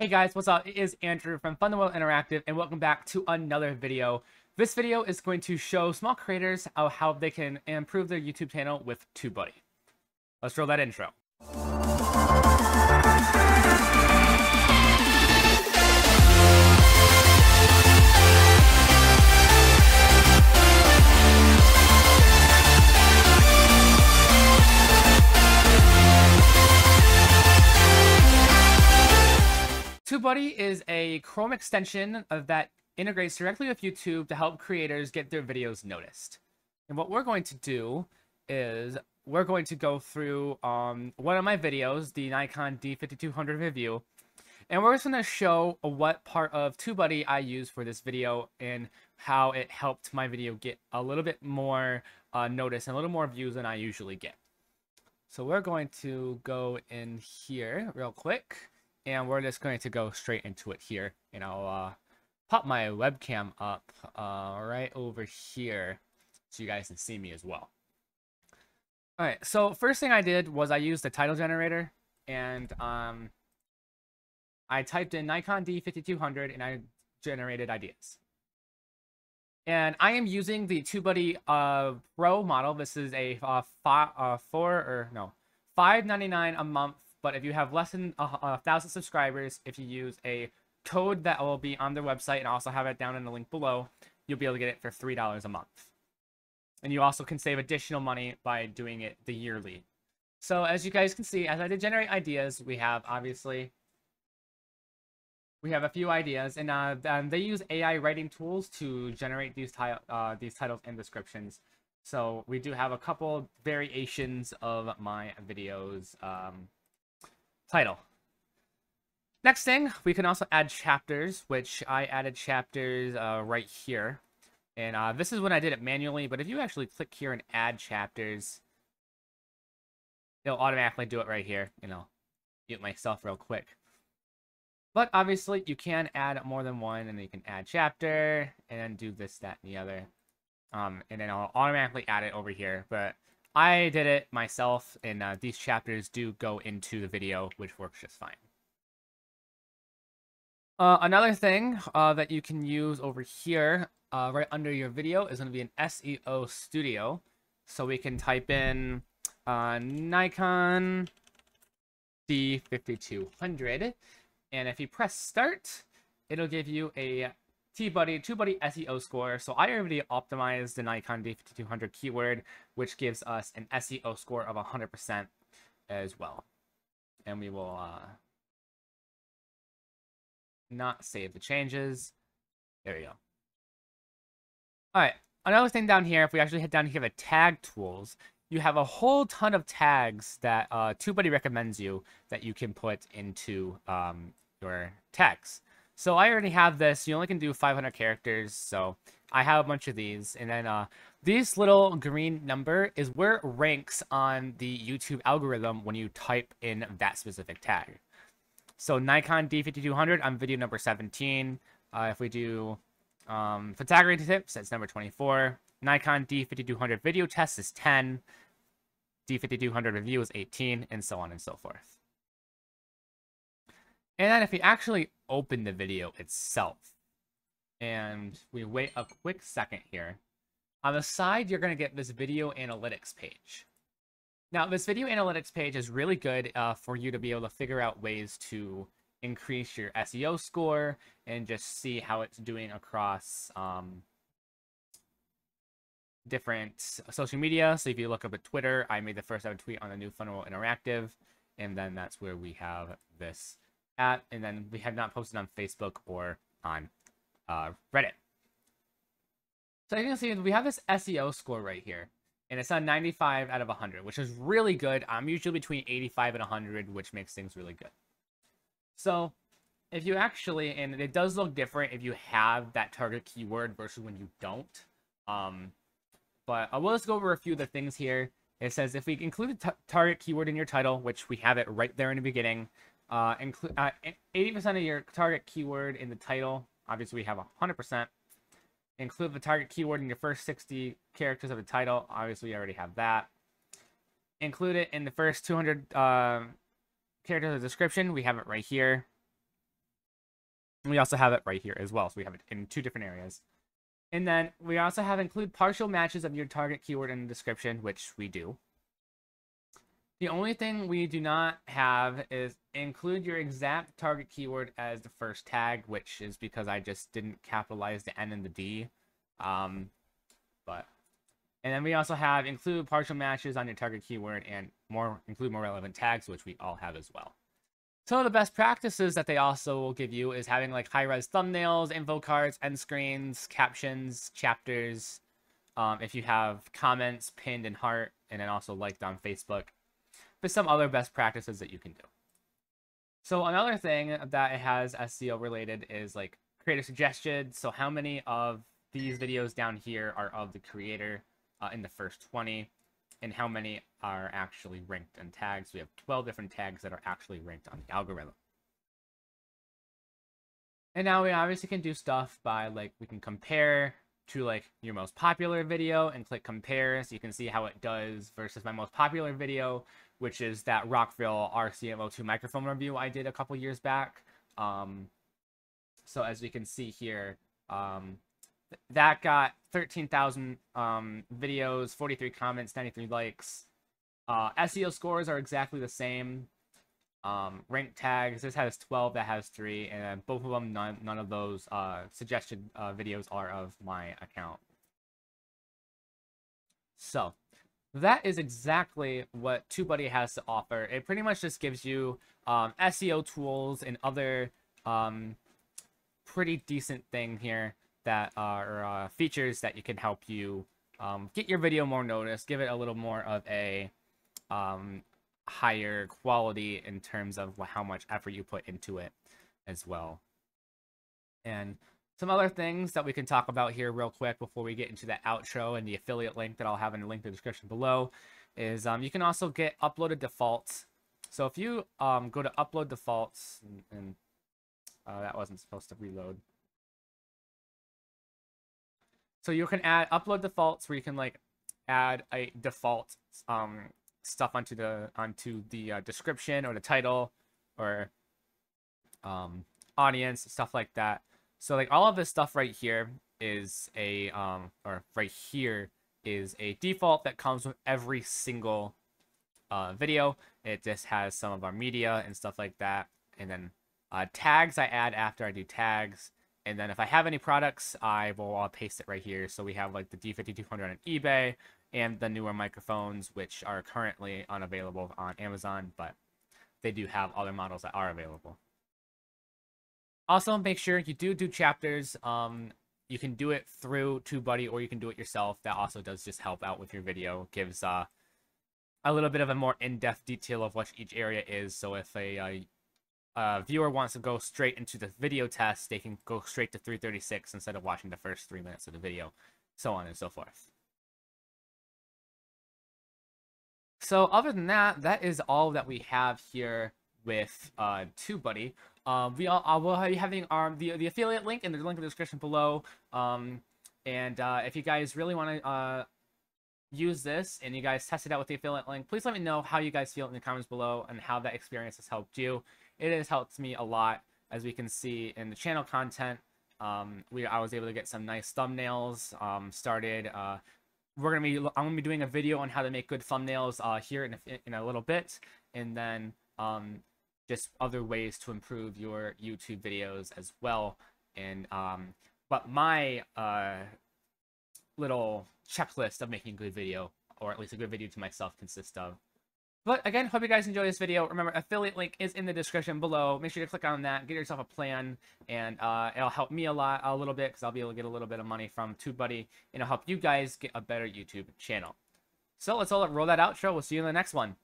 Hey guys, what's up? It is Andrew from Thunder World Interactive, and welcome back to another video. This video is going to show small creators how, how they can improve their YouTube channel with TubeBuddy. Let's roll that intro. TubeBuddy is a Chrome extension that integrates directly with YouTube to help creators get their videos noticed. And what we're going to do is we're going to go through um, one of my videos, the Nikon D5200 review, and we're just going to show what part of TubeBuddy I use for this video and how it helped my video get a little bit more uh, notice and a little more views than I usually get. So we're going to go in here real quick and we're just going to go straight into it here and I'll uh, pop my webcam up uh, right over here so you guys can see me as well. Alright, so first thing I did was I used the title generator and um, I typed in Nikon D5200 and I generated ideas. And I am using the TubeBuddy uh, Pro model. This is a uh, five, uh, four or no, five ninety nine a month but if you have less than a, a thousand subscribers, if you use a code that will be on their website and also have it down in the link below, you'll be able to get it for three dollars a month. And you also can save additional money by doing it the yearly. So as you guys can see, as I did generate ideas, we have obviously we have a few ideas, and uh, they use AI writing tools to generate these, uh, these titles and descriptions. So we do have a couple variations of my videos um, title. Next thing, we can also add chapters, which I added chapters uh, right here. And uh, this is when I did it manually, but if you actually click here and add chapters, it'll automatically do it right here. You know, mute myself real quick. But obviously, you can add more than one, and then you can add chapter, and do this, that, and the other. Um, and then I'll automatically add it over here. But I did it myself, and uh, these chapters do go into the video, which works just fine. Uh, another thing uh, that you can use over here, uh, right under your video, is going to be an SEO Studio. So we can type in uh, Nikon D5200, and if you press start, it'll give you a TubeBuddy, TubeBuddy SEO score. So I already optimized the Nikon D5200 keyword, which gives us an SEO score of 100% as well. And we will uh, not save the changes. There we go. All right, another thing down here, if we actually hit down here, the tag tools, you have a whole ton of tags that uh, TubeBuddy recommends you that you can put into um, your tags. So I already have this. You only can do 500 characters, so I have a bunch of these. And then uh, this little green number is where it ranks on the YouTube algorithm when you type in that specific tag. So Nikon D5200, I'm video number 17. Uh, if we do um, photography tips, that's number 24. Nikon D5200 video test is 10. D5200 review is 18, and so on and so forth. And then if we actually open the video itself, and we wait a quick second here, on the side, you're going to get this video analytics page. Now, this video analytics page is really good uh, for you to be able to figure out ways to increase your SEO score and just see how it's doing across um, different social media. So if you look up at Twitter, I made the first ever tweet on the new Funnel Interactive, and then that's where we have this at, and then we have not posted on Facebook or on uh, Reddit. So you can see we have this SEO score right here, and it's on 95 out of 100, which is really good. I'm usually between 85 and 100, which makes things really good. So if you actually, and it does look different if you have that target keyword versus when you don't. Um, but I will just go over a few of the things here. It says if we include a target keyword in your title, which we have it right there in the beginning, uh, include uh, 80% of your target keyword in the title. Obviously, we have 100%. Include the target keyword in your first 60 characters of the title. Obviously, we already have that. Include it in the first 200 uh, characters of the description. We have it right here. We also have it right here as well. So we have it in two different areas. And then we also have include partial matches of your target keyword in the description, which we do. The only thing we do not have is include your exact target keyword as the first tag, which is because I just didn't capitalize the N and the D. Um, but and then we also have include partial matches on your target keyword and more include more relevant tags, which we all have as well. Some of the best practices that they also will give you is having like high-res thumbnails, info cards, end screens, captions, chapters. Um, if you have comments pinned in heart and then also liked on Facebook, but some other best practices that you can do. So another thing that it has SEO related is like creator suggestions. So how many of these videos down here are of the creator uh, in the first 20? and how many are actually ranked and tags. We have 12 different tags that are actually ranked on the algorithm. And now we obviously can do stuff by like we can compare to like your most popular video and click compare so you can see how it does versus my most popular video which is that Rockville RCM02 microphone review I did a couple years back. Um, so as we can see here, um, that got 13,000 um, videos, 43 comments, 93 likes. Uh, SEO scores are exactly the same. Um, rank tags, this has 12, that has 3, and both of them, none, none of those uh, suggested uh, videos are of my account. So, that is exactly what TubeBuddy has to offer. It pretty much just gives you um, SEO tools and other um, pretty decent thing here that are uh, features that you can help you um, get your video more noticed, give it a little more of a um, higher quality in terms of how much effort you put into it as well. And some other things that we can talk about here real quick before we get into the outro and the affiliate link that I'll have in the link in the description below is um, you can also get uploaded defaults. So if you um, go to upload defaults, and, and uh, that wasn't supposed to reload. So you can add upload defaults where you can like add a default um, stuff onto the onto the uh, description or the title or um, audience stuff like that. So like all of this stuff right here is a um or right here is a default that comes with every single uh, video. It just has some of our media and stuff like that, and then uh, tags I add after I do tags. And then if I have any products, I will uh, paste it right here. So we have like the D5200 on eBay and the newer microphones, which are currently unavailable on Amazon, but they do have other models that are available. Also, make sure you do do chapters. Um, you can do it through TubeBuddy or you can do it yourself. That also does just help out with your video. Gives uh, a little bit of a more in-depth detail of what each area is. So if a uh, uh, viewer wants to go straight into the video test, they can go straight to 336 instead of watching the first three minutes of the video, so on and so forth. So other than that, that is all that we have here with uh, TubeBuddy. Um, we all, uh, will be having our, the, the affiliate link in the link in the description below. Um, and uh, if you guys really want to uh, use this and you guys test it out with the affiliate link, please let me know how you guys feel in the comments below and how that experience has helped you it has helped me a lot, as we can see in the channel content. Um, we I was able to get some nice thumbnails um, started. Uh, we're gonna be I'm gonna be doing a video on how to make good thumbnails uh, here in a, in a little bit, and then um, just other ways to improve your YouTube videos as well. And um, what my uh, little checklist of making a good video, or at least a good video to myself, consists of. But again, hope you guys enjoy this video. Remember, affiliate link is in the description below. Make sure to click on that, get yourself a plan, and uh, it'll help me a lot, a little bit, because I'll be able to get a little bit of money from TubeBuddy, and it'll help you guys get a better YouTube channel. So let's all roll that outro. We'll see you in the next one.